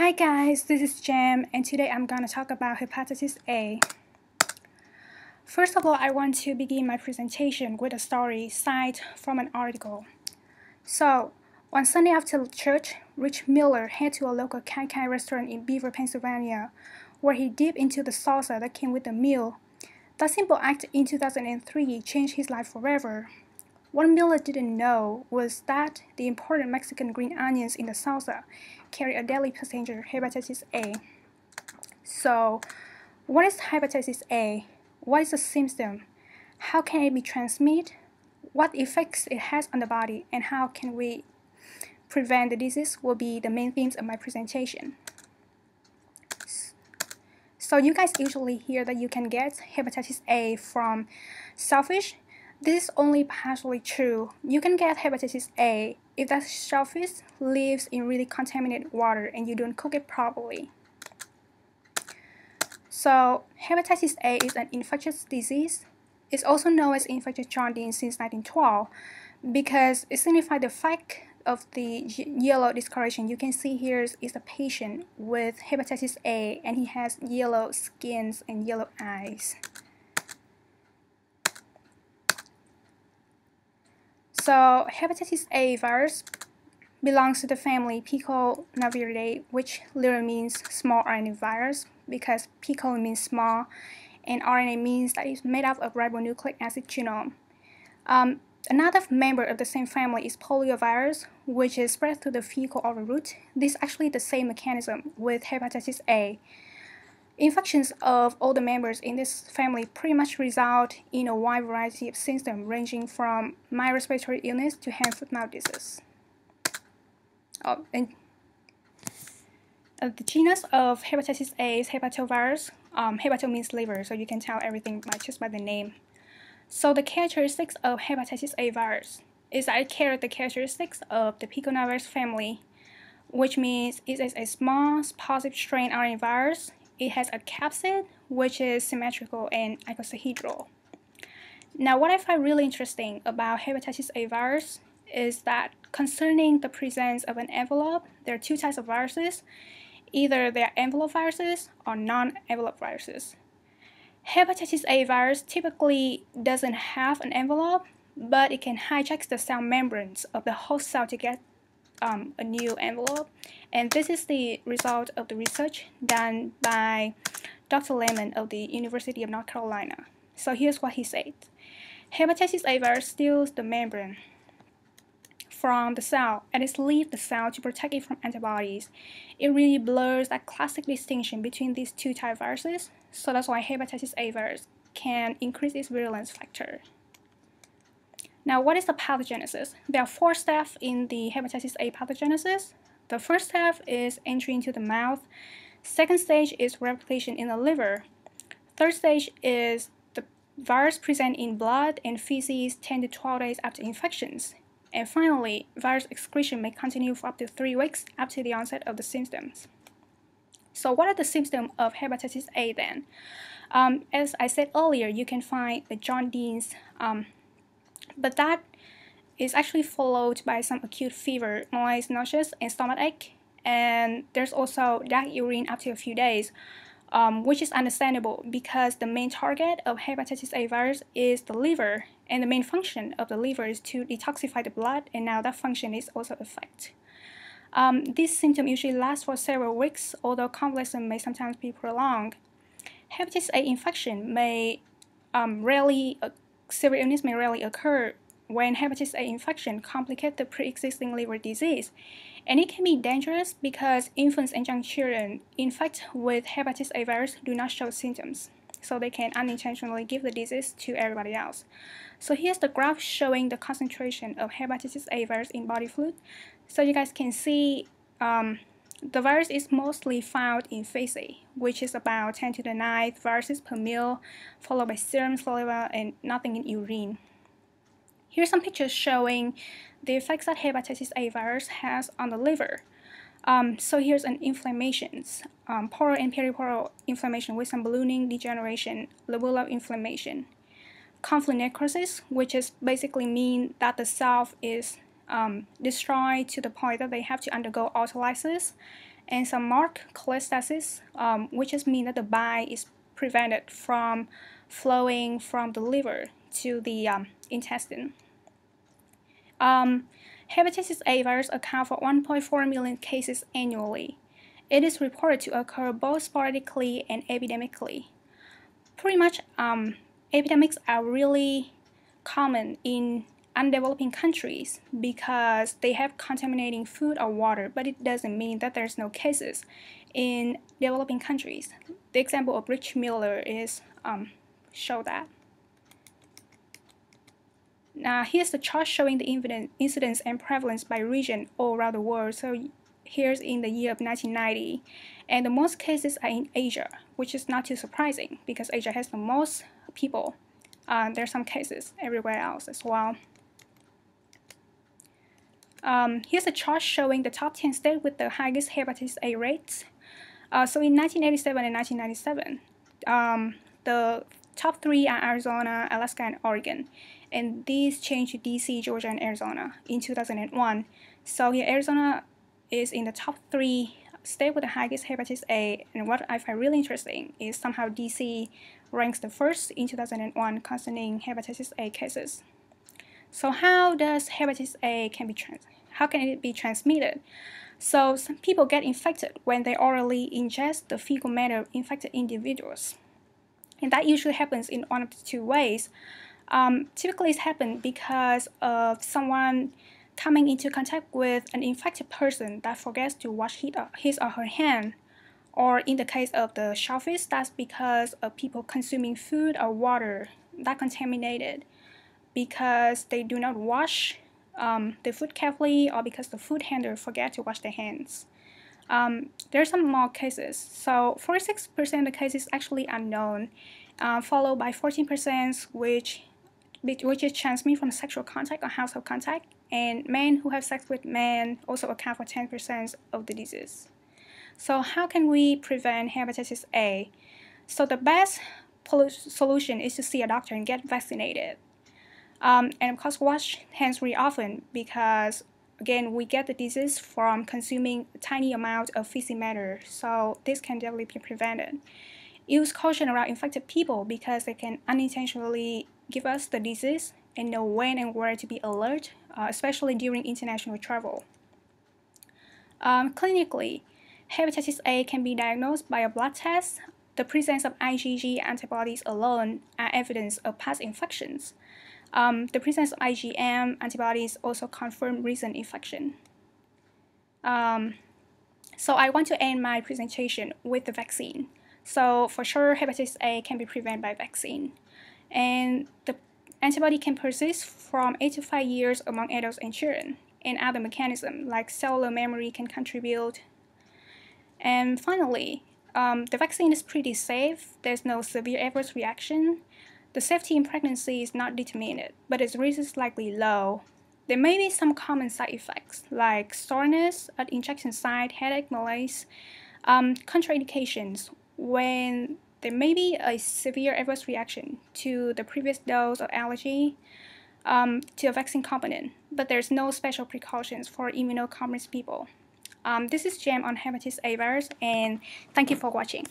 Hi guys, this is Jam and today I'm going to talk about hepatitis A. First of all, I want to begin my presentation with a story cited from an article. So, one Sunday after church, Rich Miller headed to a local Kai Kai restaurant in Beaver, Pennsylvania, where he dipped into the salsa that came with the meal. That simple act in 2003 changed his life forever. What Miller didn't know was that the important Mexican green onions in the salsa carry a deadly passenger, hepatitis A. So, what is hepatitis A? What is the symptom? How can it be transmitted? What effects it has on the body, and how can we prevent the disease will be the main themes of my presentation. So you guys usually hear that you can get hepatitis A from shellfish, this is only partially true. You can get hepatitis A if that shellfish lives in really contaminated water and you don't cook it properly. So, hepatitis A is an infectious disease. It's also known as infectious jaundice since 1912 because it signifies the fact of the yellow discoloration you can see here is, a patient with hepatitis A and he has yellow skins and yellow eyes. So hepatitis A virus belongs to the family Picornaviridae, which literally means small RNA virus because pico means small and RNA means that it's made up of ribonucleic acid genome. Um, another member of the same family is poliovirus, which is spread through the fecal oral route. This is actually the same mechanism with hepatitis A. Infections of all the members in this family pretty much result in a wide variety of symptoms ranging from mild respiratory illness to hand foot mouth disease. Oh, and uh, the genus of hepatitis A is hepatovirus. Um, hepato means liver, so you can tell everything by just by the name. So the characteristics of hepatitis A virus is that it carries the characteristics of the picornavirus family, which means it is a small positive strain RNA virus it has a capsid, which is symmetrical and icosahedral. Now, what I find really interesting about hepatitis A virus is that concerning the presence of an envelope, there are two types of viruses. Either they are envelope viruses or non-envelope viruses. Hepatitis A virus typically doesn't have an envelope, but it can hijack the cell membranes of the host cell to get um, a new envelope. And this is the result of the research done by Dr. Lemon of the University of North Carolina. So here's what he said. Hepatitis A virus steals the membrane from the cell and it leaves the cell to protect it from antibodies. It really blurs that classic distinction between these two type viruses, so that's why hepatitis A virus can increase its virulence factor. Now, what is the pathogenesis? There are four steps in the hepatitis A pathogenesis. The first step is entry into the mouth. Second stage is replication in the liver. Third stage is the virus present in blood and feces 10 to 12 days after infections. And finally, virus excretion may continue for up to three weeks after the onset of the symptoms. So what are the symptoms of hepatitis A then? Um, as I said earlier, you can find the jaundice, um, but that is actually followed by some acute fever, noise, nauseous, and stomach ache. And there's also dark urine after a few days, um, which is understandable because the main target of hepatitis A virus is the liver, and the main function of the liver is to detoxify the blood, and now that function is also affected. Um, this symptom usually lasts for several weeks, although convalescence may sometimes be prolonged. Hepatitis A infection may um, rarely uh, severe illness may rarely occur when hepatitis A infection complicates the pre-existing liver disease. And it can be dangerous because infants and young children infected with hepatitis A virus do not show symptoms, so they can unintentionally give the disease to everybody else. So here's the graph showing the concentration of hepatitis A virus in body fluid. So you guys can see um, the virus is mostly found in feces, which is about 10 to the 9th viruses per mil, followed by serum, saliva, and nothing in urine. Here's some pictures showing the effects that hepatitis A virus has on the liver. Um, so here's an inflammation, um, and periportal inflammation with some ballooning, degeneration, lobular inflammation. Confluent necrosis, which is basically mean that the cell is um, destroyed to the point that they have to undergo autolysis, and some marked cholestasis, um, which just means that the bile is prevented from flowing from the liver to the um, intestine. Um, hepatitis A virus account for 1.4 million cases annually. It is reported to occur both sporadically and epidemically. Pretty much, um, epidemics are really common in undeveloping countries because they have contaminating food or water, but it doesn't mean that there's no cases in developing countries. The example of Rich Miller is um, show that. Now here's the chart showing the incidence and prevalence by region all around the world. So here's in the year of 1990, and the most cases are in Asia, which is not too surprising because Asia has the most people. Uh, there's some cases everywhere else as well. Um, here's a chart showing the top 10 states with the highest hepatitis A rates. Uh, so in 1987 and 1997, um, the top three are Arizona, Alaska, and Oregon. And these changed to DC, Georgia, and Arizona in 2001. So here, Arizona is in the top three state with the highest hepatitis A. And what I find really interesting is somehow DC ranks the first in 2001 concerning hepatitis A cases. So how does hepatitis A can be trans how can it be transmitted? So some people get infected when they orally ingest the fecal matter of infected individuals. And that usually happens in one of the two ways. Um, typically, it happens because of someone coming into contact with an infected person that forgets to wash his or her hand. Or in the case of the shellfish, that's because of people consuming food or water that contaminated because they do not wash um, the food carefully or because the food handler forget to wash their hands. Um, there are some more cases. So 46% of the cases actually unknown, uh, followed by 14% which which is transmitted from sexual contact or household contact, and men who have sex with men also account for 10% of the disease. So how can we prevent hepatitis A? So the best solution is to see a doctor and get vaccinated. Um, and of course, wash hands really often because, again, we get the disease from consuming a tiny amount of fecal matter, so this can definitely be prevented. Use caution around infected people because they can unintentionally give us the disease and know when and where to be alert, uh, especially during international travel. Um, clinically, hepatitis A can be diagnosed by a blood test. The presence of IgG antibodies alone are evidence of past infections. Um, the presence of IgM antibodies also confirm recent infection. Um, so I want to end my presentation with the vaccine. So for sure, hepatitis A can be prevented by vaccine. And the antibody can persist from 8 to 5 years among adults and children. And other mechanisms like cellular memory can contribute. And finally, um, the vaccine is pretty safe. There's no severe adverse reaction. The safety in pregnancy is not determined, but its risk is likely low. There may be some common side effects like soreness at injection site, headache, malaise, um, contraindications when there may be a severe adverse reaction to the previous dose or allergy um, to a vaccine component, but there's no special precautions for immunocompromised people. Um, this is Jam on hepatitis A virus, and thank you for watching.